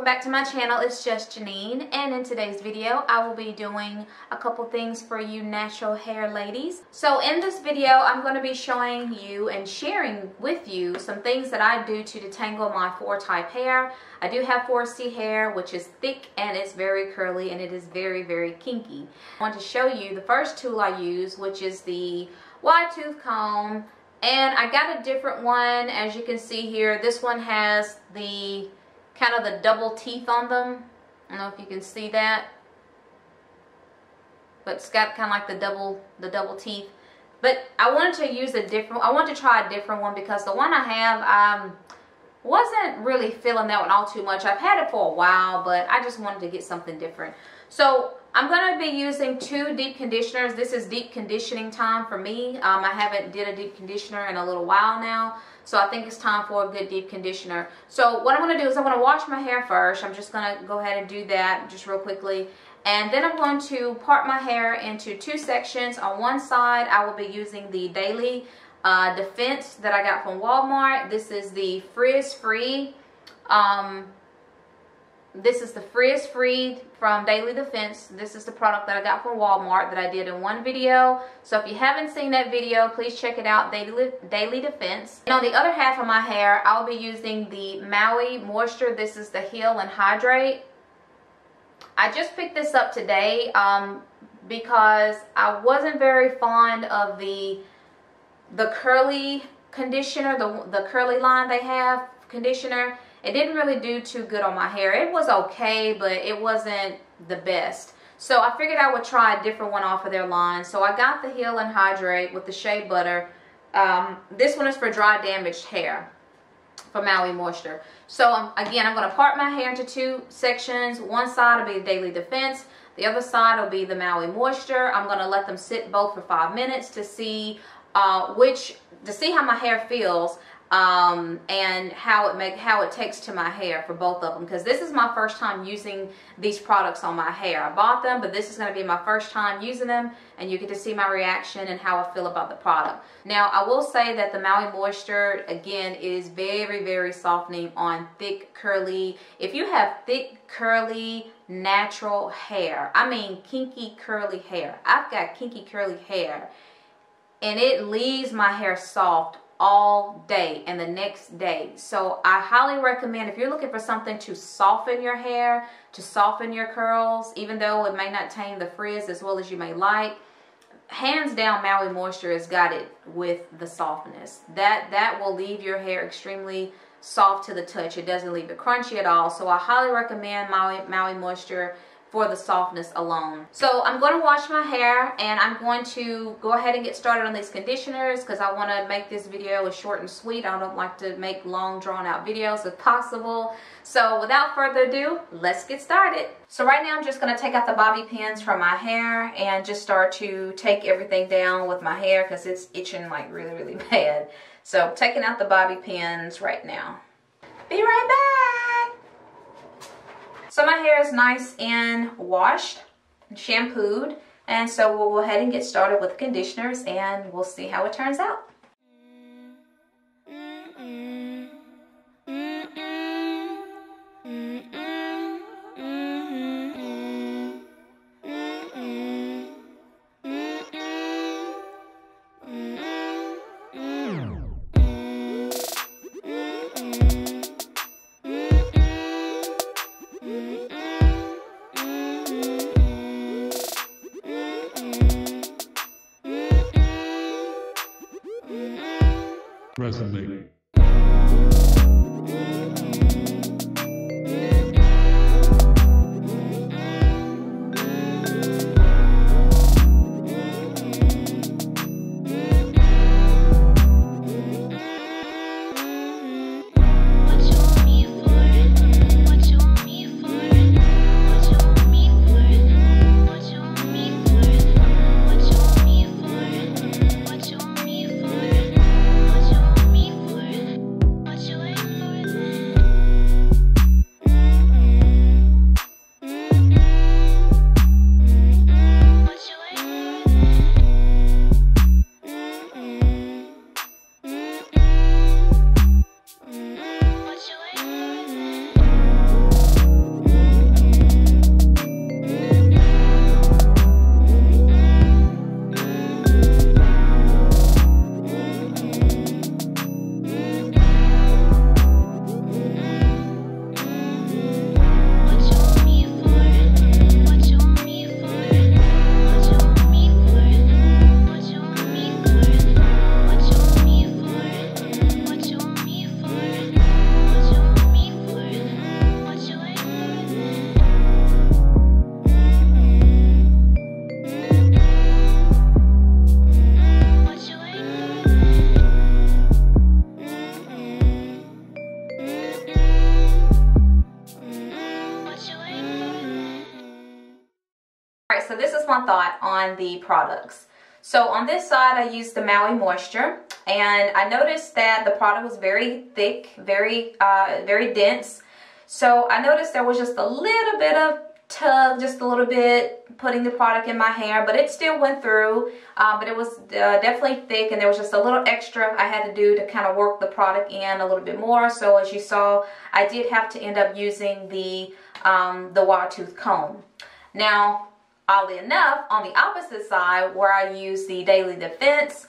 welcome back to my channel. It's just Jenene and in today's video I will be doing a couple things for you natural hair ladies. So in this video I'm going to be showing you and sharing with you some things that I do to detangle my 4 type hair. I do have 4C hair which is thick and it's very curly and it is very very kinky. I want to show you the first tool I use which is the wide tooth comb and I got a different one as you can see here. This one has the kind of the double teeth on them. I don't know if you can see that. But it's got kind of like the double the double teeth. But I wanted to use a different I wanted to try a different one because the one I have um wasn't really feeling that one all too much. I've had it for a while, but I just wanted to get something different. So I'm going to be using two deep conditioners. This is deep conditioning time for me. Um, I haven't did a deep conditioner in a little while now. So I think it's time for a good deep conditioner. So what I'm going to do is I'm going to wash my hair first. I'm just going to go ahead and do that just real quickly. And then I'm going to part my hair into two sections. On one side, I will be using the Daily uh, Defense that I got from Walmart. This is the Frizz Free um, this is the Frizz Free from Daily Defense. This is the product that I got from Walmart that I did in one video. So if you haven't seen that video, please check it out, Daily, Daily Defense. And on the other half of my hair, I'll be using the Maui Moisture. This is the Heal and Hydrate. I just picked this up today um, because I wasn't very fond of the the curly conditioner, the, the curly line they have conditioner it didn't really do too good on my hair. It was okay, but it wasn't the best. So I figured I would try a different one off of their line. So I got the Heal and Hydrate with the Shea Butter. Um, this one is for dry damaged hair for Maui Moisture. So um, again, I'm going to part my hair into two sections. One side will be the Daily Defense. The other side will be the Maui Moisture. I'm going to let them sit both for five minutes to see uh, which, to see how my hair feels um, and how it make how it takes to my hair for both of them because this is my first time using these products on my hair. I bought them, but this is going to be my first time using them, and you get to see my reaction and how I feel about the product. Now, I will say that the Maui Moisture again is very very softening on thick curly. If you have thick curly natural hair, I mean kinky curly hair. I've got kinky curly hair, and it leaves my hair soft all day and the next day. So I highly recommend if you're looking for something to soften your hair, to soften your curls, even though it may not tame the frizz as well as you may like, hands down Maui Moisture has got it with the softness. That, that will leave your hair extremely soft to the touch. It doesn't leave it crunchy at all. So I highly recommend Maui, Maui Moisture for the softness alone. So I'm going to wash my hair and I'm going to go ahead and get started on these conditioners because I want to make this video as short and sweet. I don't like to make long drawn out videos if possible. So without further ado, let's get started. So right now I'm just going to take out the bobby pins from my hair and just start to take everything down with my hair because it's itching like really, really bad. So taking out the bobby pins right now. Be right back. So my hair is nice and washed and shampooed. And so we'll go ahead and get started with conditioners and we'll see how it turns out. Resume. Thought on the products. So on this side, I used the Maui Moisture, and I noticed that the product was very thick, very, uh, very dense. So I noticed there was just a little bit of tug, just a little bit, putting the product in my hair, but it still went through, uh, but it was uh, definitely thick, and there was just a little extra I had to do to kind of work the product in a little bit more. So as you saw, I did have to end up using the, um, the wide tooth comb. Now, Oddly enough, on the opposite side where I used the Daily Defense,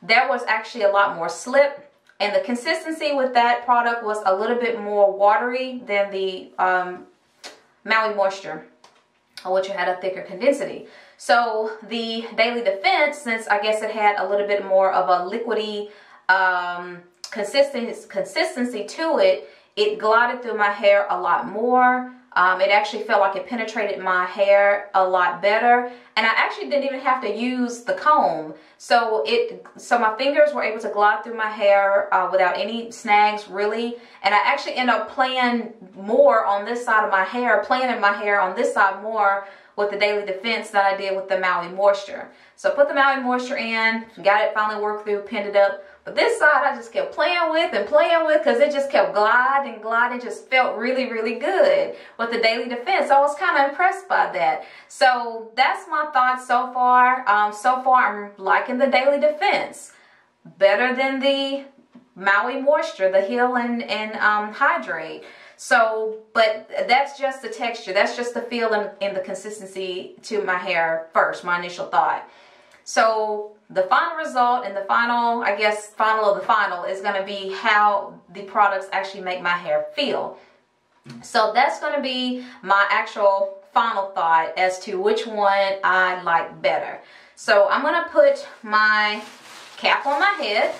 there was actually a lot more slip and the consistency with that product was a little bit more watery than the um, Maui Moisture, which had a thicker condensity. So the Daily Defense, since I guess it had a little bit more of a liquidy um, consistency, consistency to it, it glided through my hair a lot more. Um, it actually felt like it penetrated my hair a lot better and I actually didn't even have to use the comb so it so my fingers were able to glide through my hair uh, without any snags really and I actually end up playing more on this side of my hair playing in my hair on this side more with the Daily Defense than I did with the Maui Moisture. So put the Maui Moisture in, got it finally worked through, pinned it up. But this side I just kept playing with and playing with because it just kept gliding, and gliding, just felt really, really good with the Daily Defense. I was kind of impressed by that. So that's my thoughts so far. Um, so far I'm liking the Daily Defense. Better than the Maui Moisture, the Heal and, and um, Hydrate. So, but that's just the texture. That's just the feel and, and the consistency to my hair first, my initial thought. So the final result and the final, I guess, final of the final is going to be how the products actually make my hair feel. So that's going to be my actual final thought as to which one I like better. So I'm going to put my cap on my head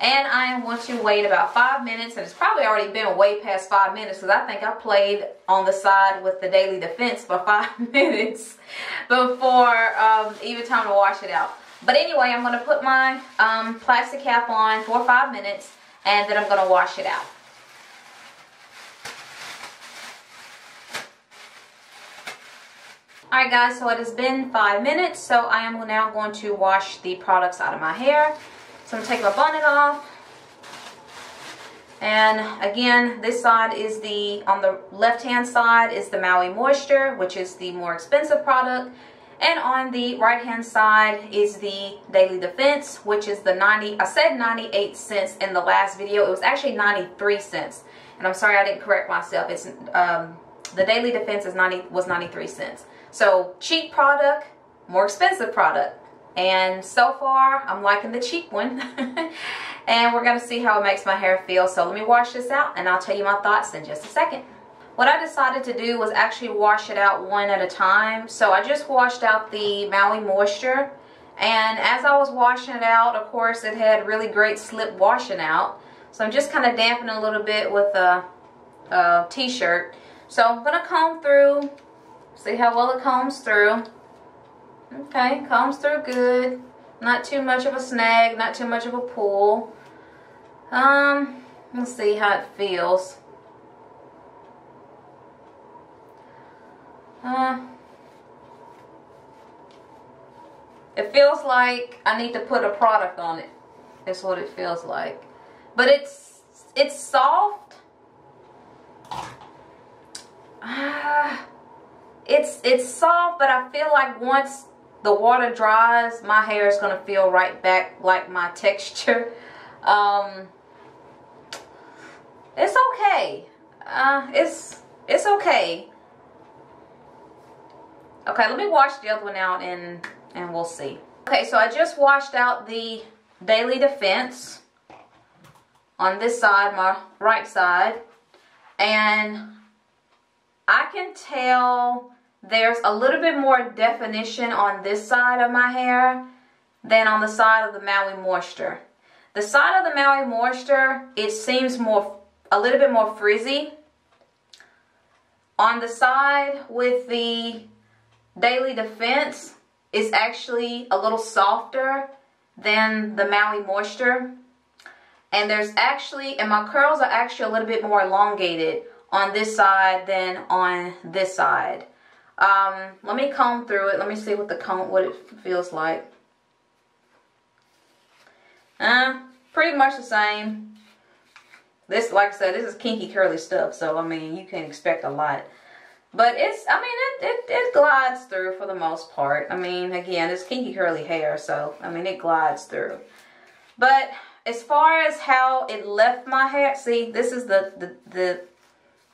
and I going to wait about five minutes and it's probably already been way past five minutes because I think I played on the side with the Daily Defense for five minutes before um, even time to wash it out. But anyway, I'm going to put my um, plastic cap on for five minutes and then I'm going to wash it out. Alright guys, so it has been five minutes, so I am now going to wash the products out of my hair. So I'm going to take my bonnet off. And again, this side is the, on the left hand side is the Maui Moisture, which is the more expensive product. And on the right hand side is the Daily Defense, which is the 90, I said 98 cents in the last video. It was actually 93 cents. And I'm sorry I didn't correct myself. It's um, The Daily Defense is 90, was 93 cents. So cheap product, more expensive product. And so far, I'm liking the cheap one. and we're going to see how it makes my hair feel. So let me wash this out and I'll tell you my thoughts in just a second. What I decided to do was actually wash it out one at a time. So I just washed out the Maui Moisture. And as I was washing it out, of course, it had really great slip washing out. So I'm just kind of dampening a little bit with a t-shirt. So I'm going to comb through, see how well it combs through. Okay, combs through good. Not too much of a snag, not too much of a pull. Um, let's see how it feels. Uh, it feels like I need to put a product on it. That's what it feels like. But it's it's soft. Ah, it's it's soft, but I feel like once the water dries, my hair is going to feel right back like my texture. Um, it's okay. Uh, it's, it's okay. Okay, let me wash the other one out and, and we'll see. Okay, so I just washed out the Daily Defense on this side, my right side. And I can tell there's a little bit more definition on this side of my hair than on the side of the Maui Moisture. The side of the Maui Moisture, it seems more, a little bit more frizzy. On the side with the Daily Defense, is actually a little softer than the Maui Moisture. And there's actually, and my curls are actually a little bit more elongated on this side than on this side. Um, let me comb through it. Let me see what the comb, what it feels like. Uh, pretty much the same. This, like I said, this is kinky curly stuff, so I mean, you can expect a lot. But it's, I mean, it, it, it glides through for the most part. I mean, again, it's kinky curly hair, so, I mean, it glides through. But as far as how it left my hair, see, this is the, the, the,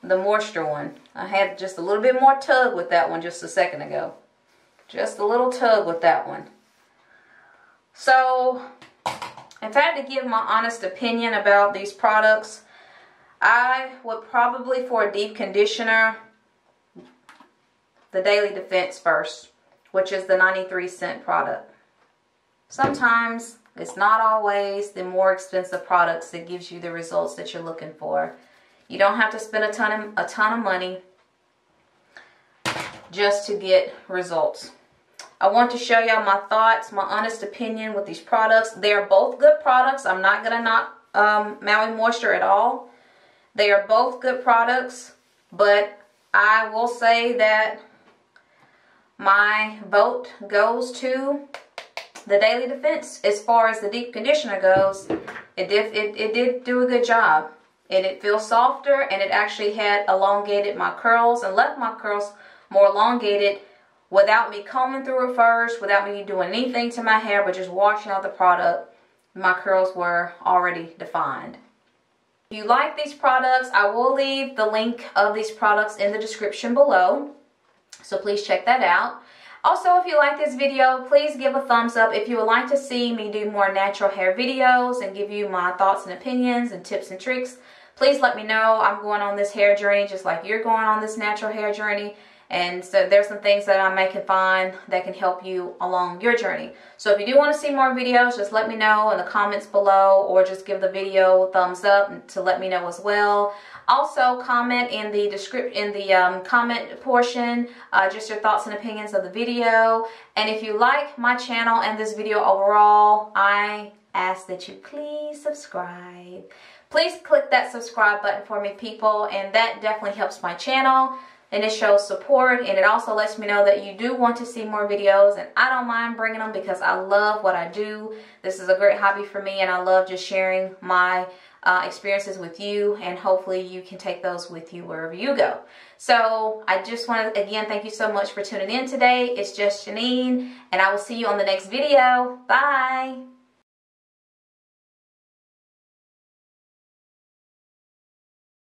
the moisture one. I had just a little bit more tug with that one just a second ago. Just a little tug with that one. So, if I had to give my honest opinion about these products, I would probably, for a deep conditioner, the Daily Defense first, which is the 93 cent product. Sometimes it's not always the more expensive products that gives you the results that you're looking for. You don't have to spend a ton of, a ton of money just to get results. I want to show y'all my thoughts, my honest opinion with these products. They are both good products. I'm not going to knock um, Maui Moisture at all. They are both good products, but I will say that my vote goes to the Daily Defense. As far as the deep conditioner goes, it did, it, it did do a good job. And it feels softer and it actually had elongated my curls and left my curls more elongated without me combing through it first, without me doing anything to my hair, but just washing out the product. My curls were already defined. If you like these products, I will leave the link of these products in the description below. So please check that out. Also, if you like this video, please give a thumbs up. If you would like to see me do more natural hair videos and give you my thoughts and opinions and tips and tricks, please let me know. I'm going on this hair journey just like you're going on this natural hair journey. And so there's some things that I may can find that can help you along your journey. So if you do want to see more videos, just let me know in the comments below or just give the video thumbs up to let me know as well. Also, comment in the description in the um, comment portion uh, just your thoughts and opinions of the video. And if you like my channel and this video overall, I ask that you please subscribe. Please click that subscribe button for me, people, and that definitely helps my channel and it shows support and it also lets me know that you do want to see more videos and I don't mind bringing them because I love what I do. This is a great hobby for me and I love just sharing my uh, experiences with you and hopefully you can take those with you wherever you go. So I just want to again thank you so much for tuning in today. It's just Jenene and I will see you on the next video. Bye!